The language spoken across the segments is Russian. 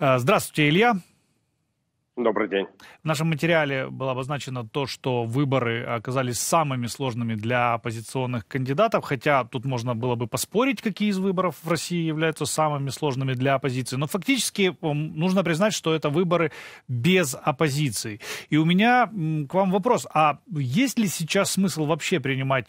Э, здравствуйте, Илья. Добрый день. В нашем материале было обозначено то, что выборы оказались самыми сложными для оппозиционных кандидатов, хотя тут можно было бы поспорить, какие из выборов в России являются самыми сложными для оппозиции. Но фактически нужно признать, что это выборы без оппозиции. И у меня к вам вопрос, а есть ли сейчас смысл вообще принимать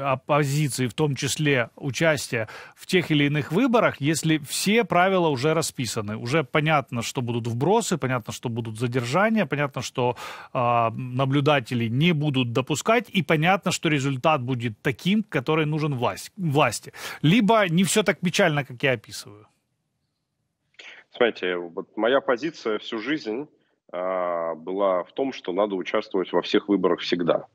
оппозиции, в том числе участие в тех или иных выборах, если все правила уже расписаны, уже понятно, что будут вбросы, понятно, что будут задержания, понятно, что э, наблюдатели не будут допускать, и понятно, что результат будет таким, который нужен власть, власти. Либо не все так печально, как я описываю. Смотрите, вот моя позиция всю жизнь э, была в том, что надо участвовать во всех выборах всегда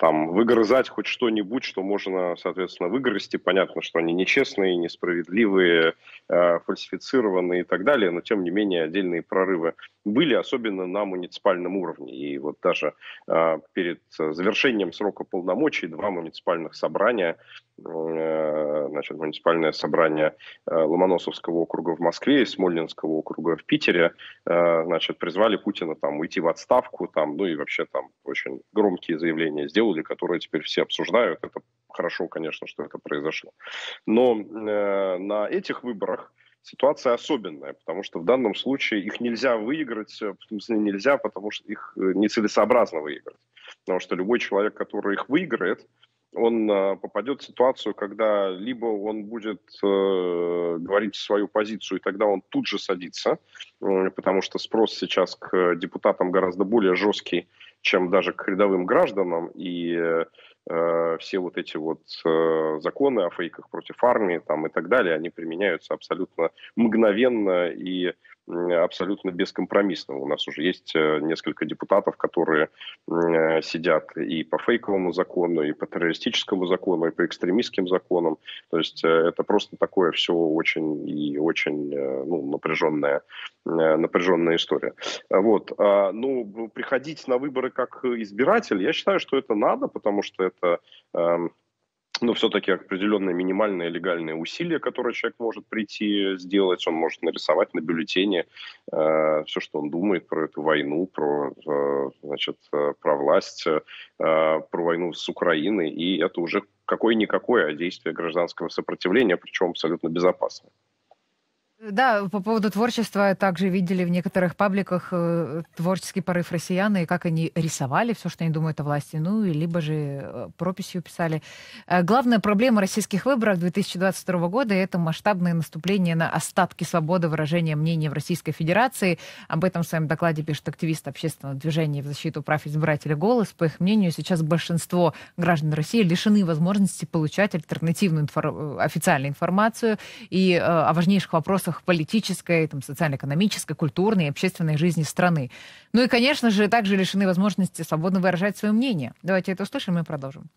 там выгрызать хоть что-нибудь, что можно, соответственно, выгрызти. Понятно, что они нечестные, несправедливые, э, фальсифицированные и так далее, но тем не менее отдельные прорывы были, особенно на муниципальном уровне. И вот даже э, перед завершением срока полномочий два муниципальных собрания, э, значит, муниципальное собрание э, Ломоносовского округа в Москве и Смольнинского округа в Питере, э, значит, призвали Путина там уйти в отставку, там, ну и вообще там очень громкие заявления сделали, которые теперь все обсуждают. Это хорошо, конечно, что это произошло. Но э, на этих выборах ситуация особенная, потому что в данном случае их нельзя выиграть, э, в смысле нельзя, потому что их э, нецелесообразно выиграть. Потому что любой человек, который их выиграет, он э, попадет в ситуацию, когда либо он будет э, говорить свою позицию, и тогда он тут же садится, э, потому что спрос сейчас к депутатам гораздо более жесткий, чем даже к рядовым гражданам, и э, Э, все вот эти вот э, законы о фейках против армии там, и так далее, они применяются абсолютно мгновенно и абсолютно бескомпромиссно. У нас уже есть э, несколько депутатов, которые э, сидят и по фейковому закону, и по террористическому закону, и по экстремистским законам. То есть э, это просто такое все очень и очень ну, напряженная, напряженная история. Вот. А, ну, приходить на выборы как избиратель, я считаю, что это надо, потому что это эм, но все-таки определенные минимальные легальные усилия, которые человек может прийти сделать. Он может нарисовать на бюллетене э, все, что он думает про эту войну, про, э, значит, э, про власть, э, про войну с Украиной. И это уже какое-никакое а действие гражданского сопротивления, причем абсолютно безопасное. Да, по поводу творчества также видели в некоторых пабликах э, творческий порыв россиян и как они рисовали все, что они думают о власти, ну и либо же э, прописью писали. Э, главная проблема российских выборов 2022 года — это масштабное наступление на остатки свободы выражения мнения в Российской Федерации. Об этом в своем докладе пишет активист общественного движения в защиту прав избирателя «Голос». По их мнению, сейчас большинство граждан России лишены возможности получать альтернативную инфор... официальную информацию и э, о важнейших вопросах вопросах политической, там, социально-экономической, культурной и общественной жизни страны. Ну и, конечно же, также лишены возможности свободно выражать свое мнение. Давайте это услышим и продолжим.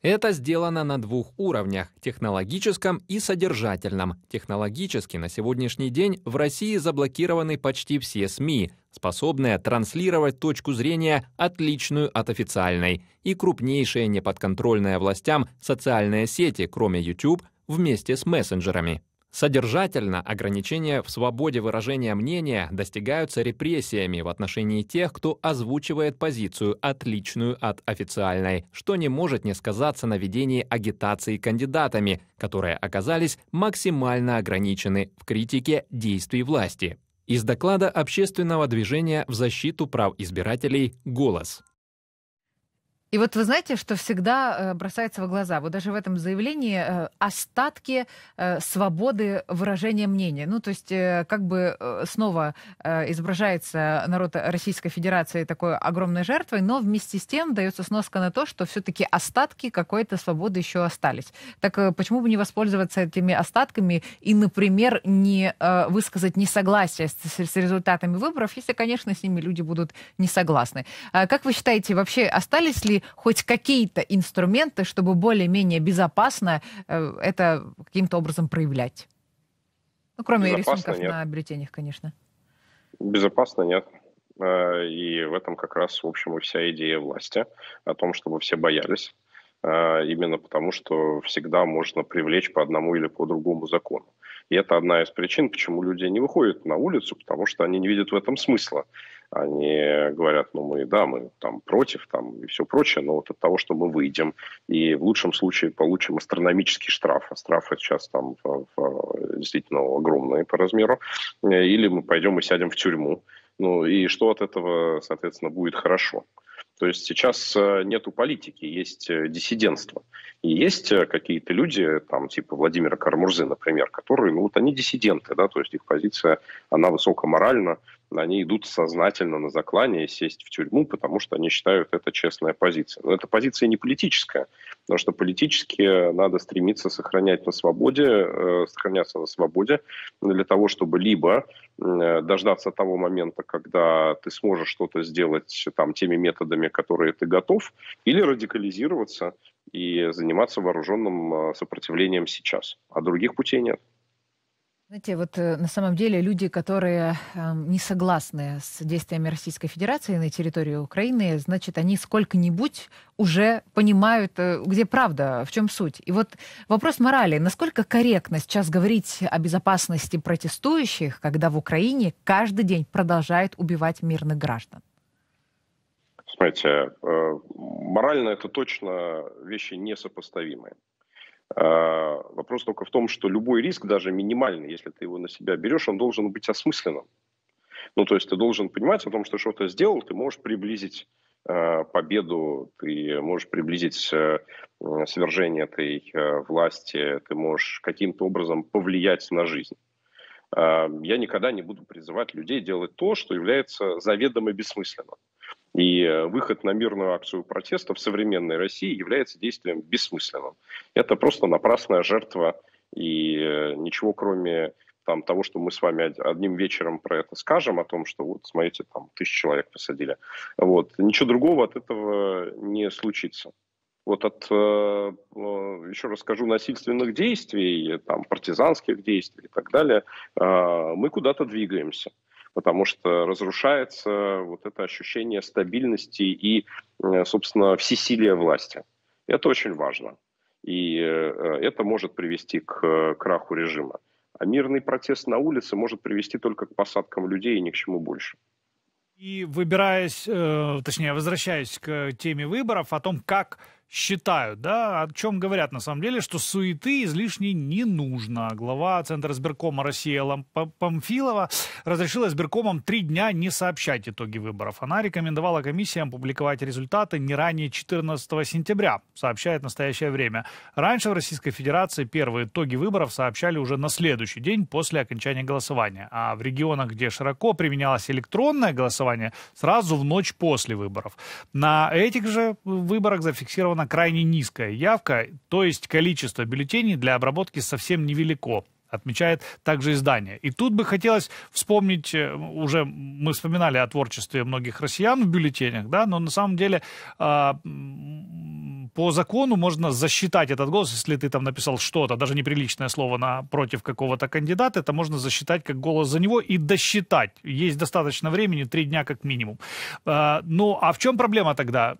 Это сделано на двух уровнях – технологическом и содержательном. Технологически на сегодняшний день в России заблокированы почти все СМИ, способные транслировать точку зрения, отличную от официальной, и крупнейшие неподконтрольные властям социальные сети, кроме YouTube, вместе с мессенджерами. Содержательно ограничения в свободе выражения мнения достигаются репрессиями в отношении тех, кто озвучивает позицию, отличную от официальной, что не может не сказаться на ведении агитации кандидатами, которые оказались максимально ограничены в критике действий власти. Из доклада общественного движения в защиту прав избирателей «Голос». И вот вы знаете, что всегда э, бросается в глаза, вот даже в этом заявлении э, остатки э, свободы выражения мнения. Ну, то есть как бы снова изображается народ Российской Федерации такой огромной жертвой, но вместе с тем дается сноска на то, что все-таки остатки какой-то свободы еще остались. Так почему бы не воспользоваться этими остатками и, например, не высказать несогласие с, результатами выборов, если, конечно, с ними люди будут не согласны. А как вы считаете, вообще остались ли хоть какие-то инструменты, чтобы более-менее безопасно э, это каким-то образом проявлять? Ну, кроме безопасно рисунков нет. на бюллетенях, конечно. Безопасно нет. Э, и в этом как раз, в общем, и вся идея власти о том, чтобы все боялись. Э, именно потому, что всегда можно привлечь по одному или по другому закону. И это одна из причин, почему люди не выходят на улицу, потому что они не видят в этом смысла. Они говорят, ну мы, да, мы там против, там и все прочее, но вот от того, что мы выйдем и в лучшем случае получим астрономический штраф, а штрафы сейчас там в, в, действительно огромные по размеру, или мы пойдем и сядем в тюрьму, ну и что от этого, соответственно, будет хорошо. То есть сейчас э, нету политики, есть э, диссидентство. И есть э, какие-то люди, там, типа Владимира Кармурзы, например, которые, ну вот они диссиденты, да, то есть их позиция, она высокоморальна, они идут сознательно на заклание сесть в тюрьму, потому что они считают это честная позиция. Но эта позиция не политическая, потому что политически надо стремиться сохранять на свободе, э, сохраняться на свободе для того, чтобы либо э, дождаться того момента, когда ты сможешь что-то сделать там теми методами, которые ты готов, или радикализироваться и заниматься вооруженным э, сопротивлением сейчас. А других путей нет. Знаете, вот э, на самом деле люди, которые э, не согласны с действиями Российской Федерации на территории Украины, значит, они сколько-нибудь уже понимают, э, где правда, в чем суть. И вот вопрос морали. Насколько корректно сейчас говорить о безопасности протестующих, когда в Украине каждый день продолжают убивать мирных граждан? Смотрите, э, морально это точно вещи несопоставимые. А, вопрос только в том, что любой риск, даже минимальный, если ты его на себя берешь, он должен быть осмысленным. Ну, то есть ты должен понимать о том, что что-то сделал, ты можешь приблизить э, победу, ты можешь приблизить э, свержение этой э, власти, ты можешь каким-то образом повлиять на жизнь. Э, я никогда не буду призывать людей делать то, что является заведомо бессмысленным. И э, выход на мирную акцию протеста в современной России является действием бессмысленным. Это просто напрасная жертва, и э, ничего кроме там, того, что мы с вами одним вечером про это скажем, о том, что вот, смотрите, там тысячу человек посадили. Вот. Ничего другого от этого не случится. Вот от, э, еще раз скажу, насильственных действий, там, партизанских действий и так далее, мы куда-то двигаемся потому что разрушается вот это ощущение стабильности и, э, собственно, всесилия власти. Это очень важно. И э, это может привести к краху режима. А мирный протест на улице может привести только к посадкам людей и ни к чему больше. И выбираясь, э, точнее, возвращаясь к теме выборов, о том, как считают, да, о чем говорят на самом деле, что суеты излишней не нужно. Глава Центра сберкома России Алла Памфилова разрешила сберкомам три дня не сообщать итоги выборов. Она рекомендовала комиссиям публиковать результаты не ранее 14 сентября, сообщает настоящее время. Раньше в Российской Федерации первые итоги выборов сообщали уже на следующий день после окончания голосования. А в регионах, где широко применялось электронное голосование, сразу в ночь после выборов. На этих же выборах зафиксировано зафиксирована крайне низкая явка, то есть количество бюллетеней для обработки совсем невелико отмечает также издание. И тут бы хотелось вспомнить, э, уже мы вспоминали о творчестве многих россиян в бюллетенях, да, но на самом деле а, по закону можно засчитать этот голос, если ты там написал что-то, даже неприличное слово на, против какого-то кандидата, это можно засчитать как голос за него и досчитать. Есть достаточно времени, три дня как минимум. А, ну, а в чем проблема тогда?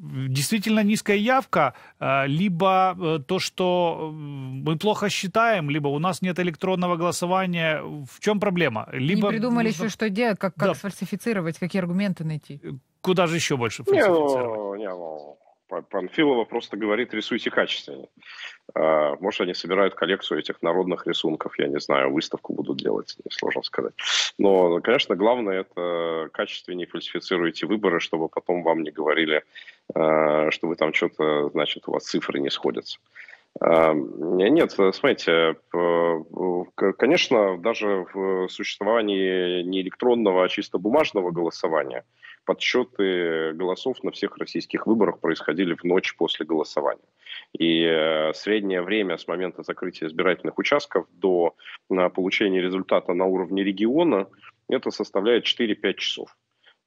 Действительно низкая явка, э, либо э, то, что мы плохо считаем, либо у нас нет электронного голосования. В чем проблема? Либо Не придумали нужно... еще, что делать, как, как да. сфальсифицировать, какие аргументы найти. Куда же еще больше фальсифицировать? Не, ну, не, ну, Панфилова просто говорит, рисуйте качественнее. А, может, они собирают коллекцию этих народных рисунков, я не знаю, выставку будут делать, сложно сказать. Но, конечно, главное это качественнее фальсифицируйте выборы, чтобы потом вам не говорили, а, что вы там что-то, значит, у вас цифры не сходятся. А, нет, смотрите, конечно, даже в существовании не электронного, а чисто бумажного голосования подсчеты голосов на всех российских выборах происходили в ночь после голосования. И э, среднее время с момента закрытия избирательных участков до получения результата на уровне региона это составляет 4-5 часов.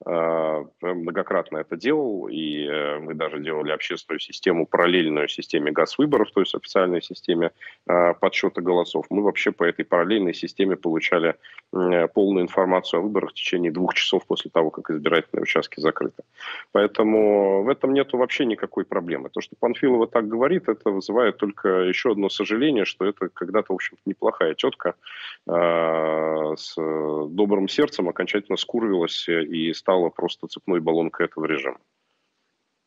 Э, многократно это делал, и э, мы даже делали общественную систему, параллельную системе газ-выборов, то есть официальной системе э, подсчета голосов. Мы вообще по этой параллельной системе получали полную информацию о выборах в течение двух часов после того, как избирательные участки закрыты. Поэтому в этом нет вообще никакой проблемы. То, что Панфилова так говорит, это вызывает только еще одно сожаление, что это когда-то, в общем неплохая тетка с добрым сердцем окончательно скурвилась и стала стала просто цепной баллонкой этого режима.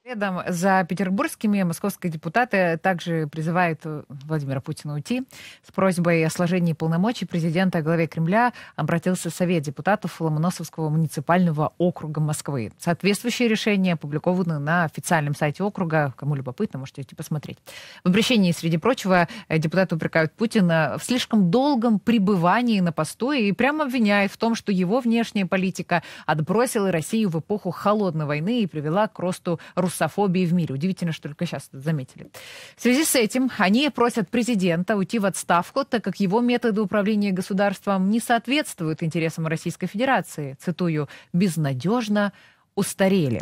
Следом за петербургскими московские депутаты также призывают Владимира Путина уйти. С просьбой о сложении полномочий президента главе Кремля обратился Совет депутатов Ломоносовского муниципального округа Москвы. Соответствующее решение опубликовано на официальном сайте округа. Кому любопытно, можете идти посмотреть. В обращении, среди прочего, депутаты упрекают Путина в слишком долгом пребывании на посту и прямо обвиняют в том, что его внешняя политика отбросила Россию в эпоху холодной войны и привела к росту русского русофобии в мире. Удивительно, что только сейчас это заметили. В связи с этим они просят президента уйти в отставку, так как его методы управления государством не соответствуют интересам Российской Федерации. Цитую, «безнадежно устарели».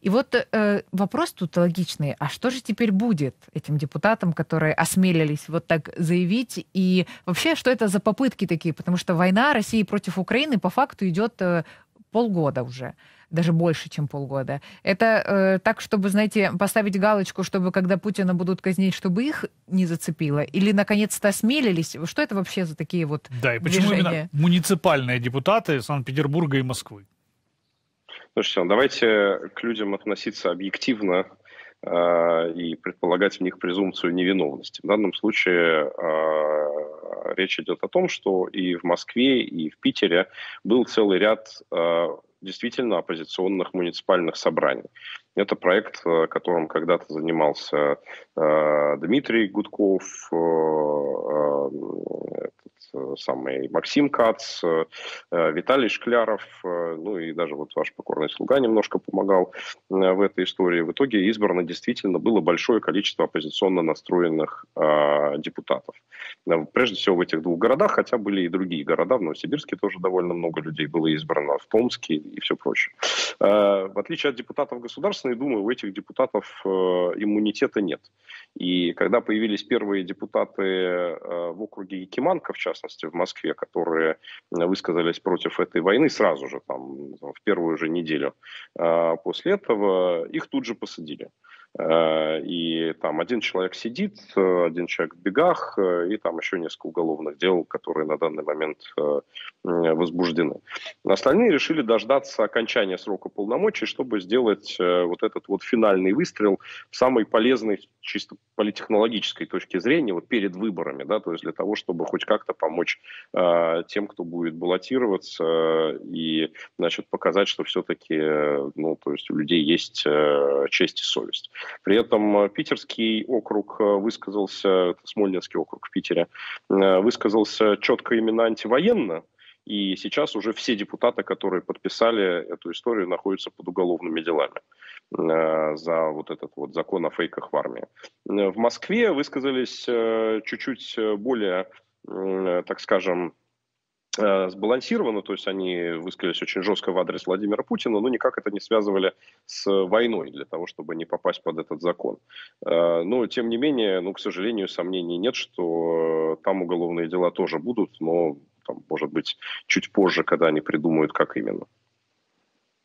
И вот э, вопрос тут логичный. А что же теперь будет этим депутатам, которые осмелились вот так заявить? И вообще, что это за попытки такие? Потому что война России против Украины по факту идет э, полгода уже даже больше, чем полгода. Это э, так, чтобы, знаете, поставить галочку, чтобы когда Путина будут казнить, чтобы их не зацепило? Или наконец-то осмелились? Что это вообще за такие вот Да, и почему движения? именно муниципальные депутаты Санкт-Петербурга и Москвы? Слушайте, ну давайте к людям относиться объективно э, и предполагать в них презумпцию невиновности. В данном случае э, речь идет о том, что и в Москве, и в Питере был целый ряд э, действительно оппозиционных муниципальных собраний. Это проект, э, которым когда-то занимался э, Дмитрий Гудков, э, этот самый Максим Кац, Виталий Шкляров, ну и даже вот ваш покорный слуга немножко помогал в этой истории. В итоге избрано действительно было большое количество оппозиционно настроенных депутатов. Прежде всего в этих двух городах, хотя были и другие города, в Новосибирске тоже довольно много людей было избрано, в Томске и все прочее. В отличие от депутатов государства, Государственной Думы у этих депутатов э, иммунитета нет. И когда появились первые депутаты э, в округе Якиманка, в частности, в Москве, которые высказались против этой войны сразу же, там, в первую же неделю э, после этого, их тут же посадили. Э, и там один человек сидит, э, один человек в бегах, э, и там еще несколько уголовных дел, которые на данный момент возбуждены. Остальные решили дождаться окончания срока полномочий, чтобы сделать вот этот вот финальный выстрел самый полезный чисто политехнологической точки зрения вот перед выборами, да, то есть для того, чтобы хоть как-то помочь тем, кто будет баллотироваться и, значит, показать, что все-таки, ну, то есть у людей есть честь и совесть. При этом питерский округ высказался, это Смольнинский округ в Питере, э, высказался четко именно антивоенно, и сейчас уже все депутаты, которые подписали эту историю, находятся под уголовными делами. Э, за вот этот вот закон о фейках в армии. Э, в Москве высказались э, чуть-чуть более, так скажем, сбалансированно, то есть они высказались очень жестко в адрес Владимира Путина, но никак это не связывали с войной для того, чтобы не попасть под этот закон. Но, тем не менее, ну, к сожалению, сомнений нет, что там уголовные дела тоже будут, но, там, может быть, чуть позже, когда они придумают, как именно.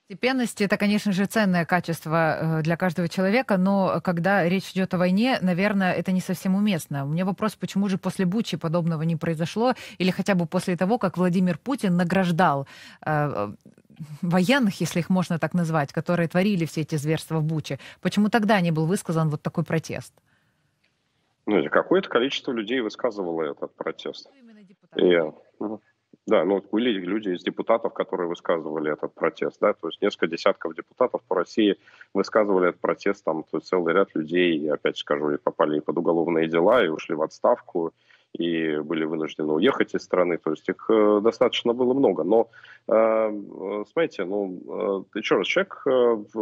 Степенность это, конечно же, ценное качество э, для каждого человека, но когда речь идет о войне, наверное, это не совсем уместно. У меня вопрос, почему же после Бучи подобного не произошло, или хотя бы после того, как Владимир Путин награждал э, военных, если их можно так назвать, которые творили все эти зверства в Буче. Почему тогда не был высказан вот такой протест? Ну, какое-то количество людей высказывало этот протест. И, да, ну были люди из депутатов, которые высказывали этот протест, да, то есть несколько десятков депутатов по России высказывали этот протест, там то есть целый ряд людей, опять скажу, и попали под уголовные дела, и ушли в отставку, и были вынуждены уехать из страны. То есть их э, достаточно было много. Но, э, смотрите, ну, э, еще раз, человек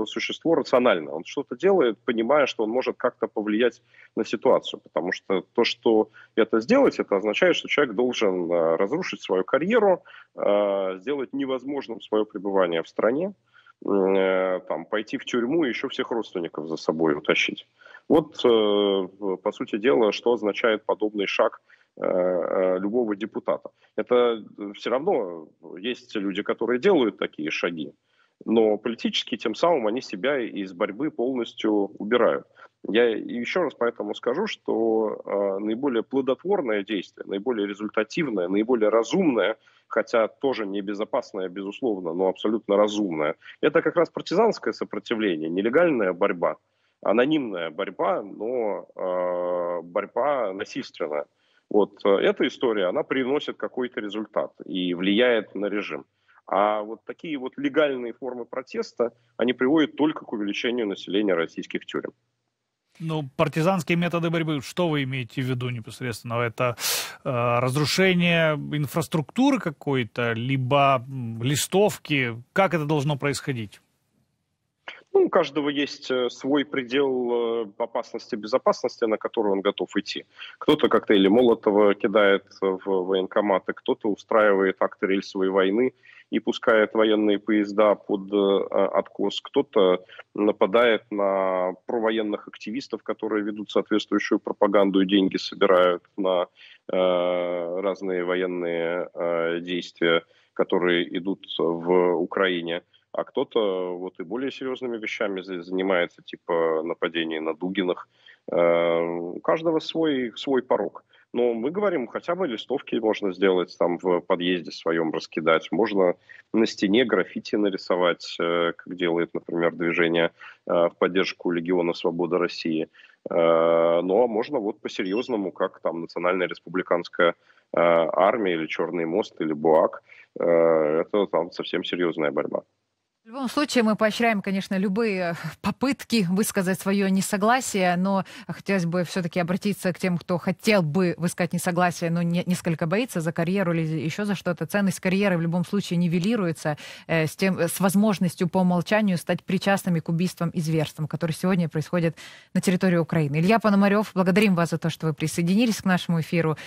существо рациональное. Он что-то делает, понимая, что он может как-то повлиять на ситуацию. Потому что то, что это сделать, это означает, что человек должен разрушить свою карьеру, сделать невозможным свое пребывание в стране, э, там, пойти в тюрьму и еще всех родственников за собой утащить. Вот, э, по сути дела, что означает подобный шаг любого депутата. Это все равно есть люди, которые делают такие шаги, но политически тем самым они себя из борьбы полностью убирают. Я еще раз поэтому скажу, что э, наиболее плодотворное действие, наиболее результативное, наиболее разумное, хотя тоже небезопасное, безусловно, но абсолютно разумное, это как раз партизанское сопротивление, нелегальная борьба, анонимная борьба, но э, борьба насильственная. Вот э, эта история, она приносит какой-то результат и влияет на режим. А вот такие вот легальные формы протеста, они приводят только к увеличению населения российских тюрем. Ну, партизанские методы борьбы, что вы имеете в виду непосредственно? Это э, разрушение инфраструктуры какой-то, либо листовки? Как это должно происходить? Ну, у каждого есть э, свой предел э, опасности, безопасности, на который он готов идти. Кто-то коктейли Молотова кидает в военкоматы, кто-то устраивает акты рельсовой войны и пускает военные поезда под э, откос. Кто-то нападает на провоенных активистов, которые ведут соответствующую пропаганду и деньги собирают на э, разные военные э, действия, которые идут в Украине а кто-то вот и более серьезными вещами занимается, типа нападений на Дугинах. У каждого свой, свой порог. Но мы говорим, хотя бы листовки можно сделать там в подъезде своем раскидать, можно на стене граффити нарисовать, э, как делает, например, движение э, в поддержку Легиона Свободы России. Э, ну а можно вот по-серьезному, как там Национальная республиканская армия или Черный мост или БУАК. Это там совсем серьезная борьба. В любом случае, мы поощряем, конечно, любые попытки высказать свое несогласие, но хотелось бы все-таки обратиться к тем, кто хотел бы высказать несогласие, но не, несколько боится за карьеру или еще за что-то. Ценность карьеры в любом случае нивелируется э, с, тем, с возможностью по умолчанию стать причастными к убийствам и зверствам, которые сегодня происходят на территории Украины. Илья Пономарев, благодарим вас за то, что вы присоединились к нашему эфиру.